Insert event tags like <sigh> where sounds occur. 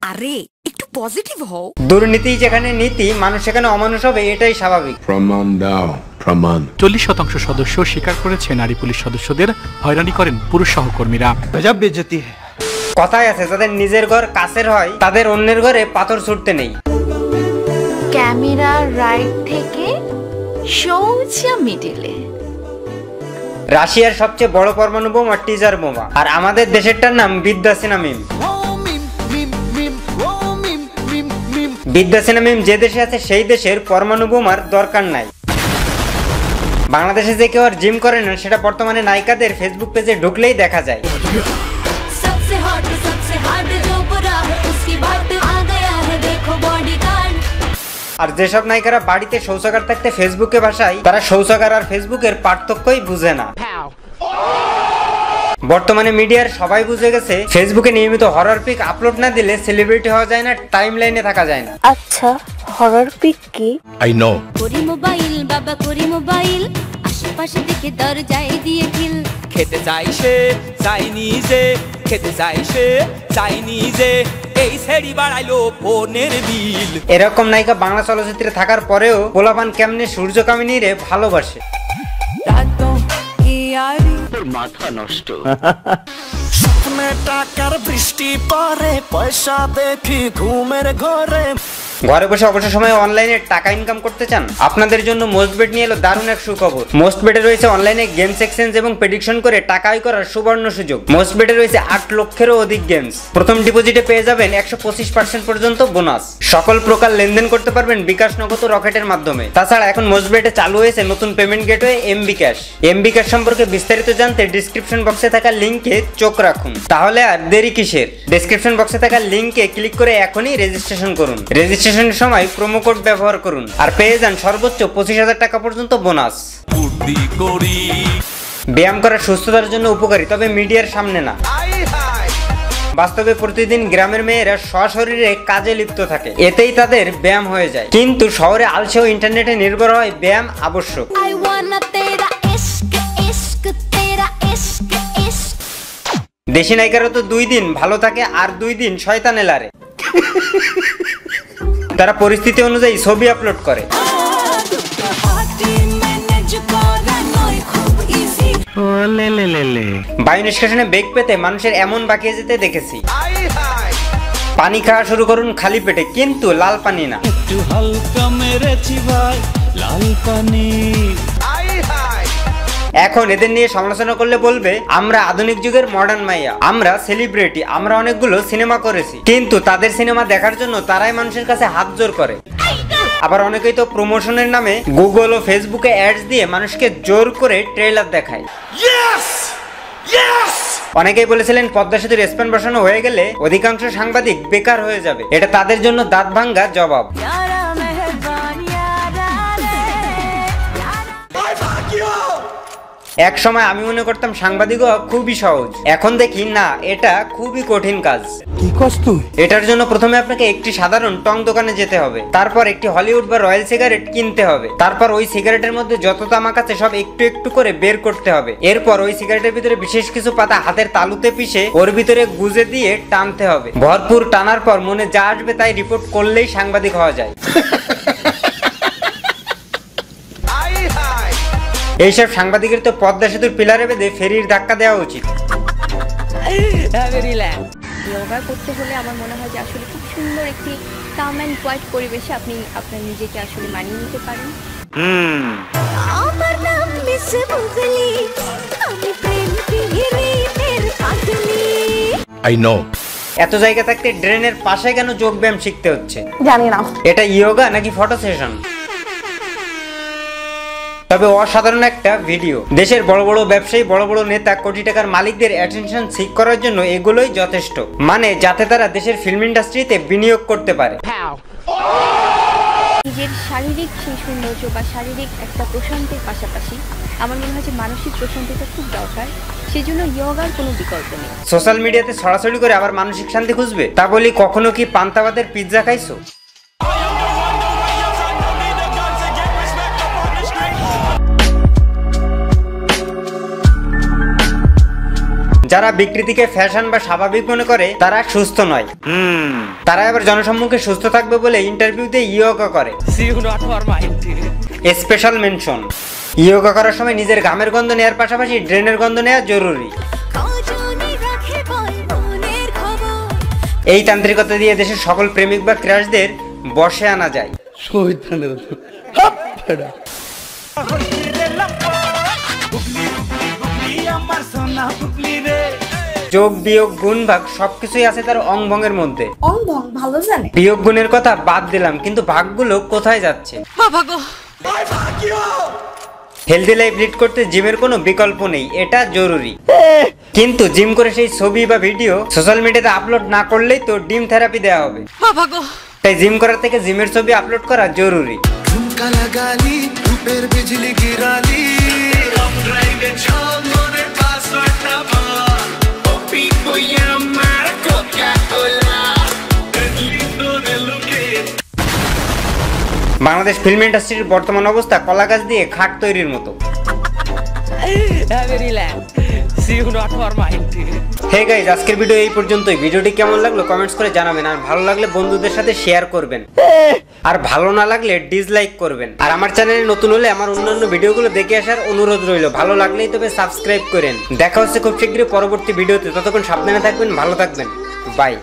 আরে একটু পজিটিভ হও। দুর্নীতি যেখানে নীতি মানুষ সেখানে অমানুষ হবে এটাই স্বাভাবিক। প্রমাণ দাও প্রমাণ। চল্লিশ শতাংশ সদস্য স্বীকার করেছে নারী পুলিশ সদস্যদের হয়রানি করেন পুরুষ সহকর্মীরা। কথাই আছে যাদের নিজের ঘর কাছের হয় তাদের অন্যের ঘরে পাথর ছুটতে নেই। ক্যামেরা রাইট থেকে সোজা মিডিলে। রাশিয়ার সবচেয়ে বড় পরমাণু বোমা টিজার বোমা। আর আমাদের দেশেরটার নাম বিদ্যা সিনামিম। বিদ্যা সিনামিম যে দেশে আছে সেই দেশের পরমাণু বোমার দরকার নাই। বাংলাদেশে যে কেউ আর জিম করে না সেটা বর্তমানে নায়িকাদের ফেসবুক পেজে ঢুকলেই দেখা যায়। আর যেসব নায়িকারা বাড়িতে শৌচাগার থাকতে ফেসবুকে ভাসায় তারা শৌচাগার আর ফেসবুকের পার্থক্যই বুঝে না। বর্তমানে মিডিয়ার সবাই বুঝে গেছে ফেসবুকে নিয়মিত হরর পিক আপলোড না দিলে সেলিব্রিটি হওয়া যায় না টাইম লাইনে থাকা যায় না। আচ্ছা হরর পিক কি? আই নো করি মোবাইল বাবা করি মোবাইল আশেপাশে দেখে দরজায় দিয়ে খিল। খেতে চাই সে চাইনিজে খেতে চাই সে চাইনিজে এই সেড়ি বাড়াইলো ফোনের বিল। এরকম নায়িকা বাংলা চলচ্চিত্রে থাকার পরেও পোলাপান কেমনে সূর্য কামিনীরে ভালোবাসে? স্বপ্নে টাকার বৃষ্টি পরে পয়সা দেখি ঘুমের ঘরে। ঘরে বসে অবসর সময়ে অনলাইনে টাকা ইনকাম করতে চান? আপনাদের জন্য মোস্ট বেট নিয়ে এলো দারুণ এক সুখবর। মোস্ট বেটে রয়েছে অনলাইনে গেমস এক্সচেঞ্জ এবং প্রেডিকশন করে টাকা আয় করার সুবর্ণ সুযোগ। মোস্ট বেটে রয়েছে আট লক্ষেরও অধিক গেমস প্রথম ডিপোজিটে পেয়ে যাবেন একশো পঁচিশ পার্সেন্ট পর্যন্ত বোনাস সকল প্রকার লেনদেন করতে পারবেন বিকাশ নগদ ও রকেটের মাধ্যমে। তাছাড়া এখন মোস্ট বেটে চালু হয়েছে নতুন payment gateway MB cash MB cash সম্পর্কে বিস্তারিত জানতে ডিসক্রিপশন বক্সে থাকা লিঙ্কে চোখ রাখুন। তাহলে আর দেরি কিসের? ডেসক্রিপশন বক্সে থাকা লিঙ্কে ক্লিক করে এখনই রেজিস্ট্রেশন করুন। রেজিস্ট্রেশনের সময় প্রোমো কোড ব্যবহার করুন। আর পেয়ে যান সর্বোচ্চ পঁচিশ হাজার টাকা পর্যন্ত বোনাস ব্যায়াম করা সুস্থতার জন্য উপকারী তবে মিডিয়ার সামনে না। বাস্তবে প্রতিদিন গ্রামের মেয়েরা সশরীরে কাজে লিপ্ত থাকে এতেই তাদের ব্যায়াম হয়ে যায়। কিন্তু শহরে আলসে ও ইন্টারনেটে নির্ভর হয় ব্যায়াম আবশ্যক। দেশি নায়িকারা তো দুই দিন ভালো থাকে আর দুই দিন শয়তানে লারে। <laughs> তারা পরিস্থিতি অনুযায়ী ছবি আপলোড করে। বায়ু নিষ্কাশনে বেগ পেতে মানুষের এমন বাকিয়ে যেতে দেখেছি। পানি খাওয়া শুরু করুন খালি পেটে কিন্তু লাল পানি না। একটু হালকা মেরেছি ভাই লাল পানি। এখন এদের নিয়ে সমালোচনা করলে বলবে আমরা আধুনিক যুগের মডার্ন মাইয়া। আমরা সেলিব্রিটি আমরা অনেকগুলো সিনেমা করেছি। কিন্তু তাদের সিনেমা দেখার জন্য তারাই মানুষের কাছে হাত জোর করে। আবার অনেকেই তো প্রমোশনের নামে গুগল ও ফেসবুকে অ্যাডস দিয়ে মানুষকে জোর করে ট্রেলার দেখায়। অনেকেই বলেছিলেন পদ্মা সেতুর স্প্যান বসানো হয়ে গেলে অধিকাংশ সাংবাদিক বেকার হয়ে যাবে। এটা তাদের জন্য দাঁত ভাঙ্গা জবাব এক সময় আমি মনে করতাম সাংবাদিক হওয়া খুবই সহজ। এখন দেখি না এটা খুবই কঠিন কাজ। কি কষ্ট এটার জন্য প্রথমে আপনাকে একটি সাধারণ টং দোকানে যেতে হবে। তারপর একটি হলিউড বা রয়্যাল সিগারেট কিনতে হবে। তারপর ওই সিগারেটের মধ্যে যত তামাক আছে সব একটু একটু করে বের করতে হবে। এরপর ওই সিগারেটের ভিতরে বিশেষ কিছু পাতা হাতের তালুতে পিষে ওর ভিতরে গুজে দিয়ে টানতে হবে। ভরপুর টানার পর মনে যা আসবে তাই রিপোর্ট করলেই সাংবাদিক হওয়া যায়। <laughs> এইসব সাংবাদিকের তো পদ্মা সেতুর পিলারে বেঁধে ফেরির ধাক্কা দেওয়া উচিত। যোগা করতে হলে আমার মনে হয় যে আসলে খুব সুন্দর একটি কাম অ্যান্ড কোয়াইট পরিবেশে আপনি আপনার নিজেকে আসলে মানিয়ে নিতে পারেন। আমার নাম মিস বুগলি আমি প্রেম পিহিরিতের পাগলি আই নো এত জায়গা থাকতে ড্রেনের পাশে কেন যোগ ব্যায়াম শিখতে হচ্ছে? জানি না। এটা ইয়োগা নাকি ফটো সেশন? তবে অসাধারণ একটা ভিডিও। দেশের বড় বড় ব্যবসায়ী বড় বড় নেতা কোটি টাকার মালিকদের অ্যাটেনশন সিক করার জন্য এগুলোই যথেষ্ট। মানে যাতে তারা দেশের ফিল্ম ইন্ডাস্ট্রিতে বিনিয়োগ করতে পারে। নিজের শারীরিক সেই সৌন্দর্য বা শারীরিক একটা প্রশান্তির পাশাপাশি আমার মনে হয় যে মানসিক প্রশান্তিটা খুব দরকার। সেজন্য ইয়োগার কোনো বিকল্প নেই। সোশ্যাল মিডিয়াতে ছড়াছড়ি করে আবার মানসিক শান্তি খুঁজবে? তা বলি কখনো কি পান্তাবাদের পিৎজা খাইছো? যারা বিকৃতিকে ফ্যাশন বা স্বাভাবিক মনে করে তারা সুস্থ নয়। তারা এবার জনসম্মুখে সুস্থ থাকবে বলে ইন্টারভিউতে ইয়োগা করে. স্পেশাল মেনশন ইয়োগা করার সময় নিজের ঘামের গন্ধ নেওয়ার পাশাপাশি ড্রেনের গন্ধ নেওয়া জরুরি। এই তান্ত্রিকতা দিয়ে দেশের সকল প্রেমিক বা ক্রাশদের বসে আনা যায়। যোগ বিয়োগ গুণ ভাগ সবকিছুই আছে তার অঙ্গভঙ্গের মধ্যে। অঙ্গন ভালো জানে। বিয়োগ গুণের কথা বাদ দিলাম কিন্তু ভাগগুলো কোথায় যাচ্ছে? হেলদি লাইফ লিড করতে জিমের কোনো বিকল্প নেই এটা জরুরি। কিন্তু জিম করে সেই ছবি বা ভিডিও সোশ্যাল মিডিয়াতে আপলোড না করলেই তো ডিম থেরাপি দেওয়া হবে। তাই জিম করার থেকে জিমের ছবি আপলোড করা জরুরি। ঝুমকা লাগালি রূপের বিজলি গিরালি। লং ড্রাইভে চল মনের পাসওয়ার্ডটা বাংলাদেশ ফিল্ম ইন্ডাস্ট্রির বর্তমান অবস্থা কলা গাছ দিয়ে খাট তৈরির মতো। গাইজ আজকের ভিডিও এই পর্যন্তই। ভিডিওটি কেমন লাগল কমেন্টস করে জানাবেন। আর ভালো লাগলে বন্ধুদের সাথে শেয়ার করবেন। আর ভালো না লাগলে ডিসলাইক করবেন। আর আমার চ্যানেলে নতুন হলে আমার অন্যান্য ভিডিওগুলো দেখে আসার অনুরোধ রইল। ভালো লাগলেই তবে সাবস্ক্রাইব করেন। দেখা হচ্ছে খুব শীঘ্রই পরবর্তী ভিডিওতে ততক্ষণ সাবধানে থাকবেন, ভালো থাকবেন। বাই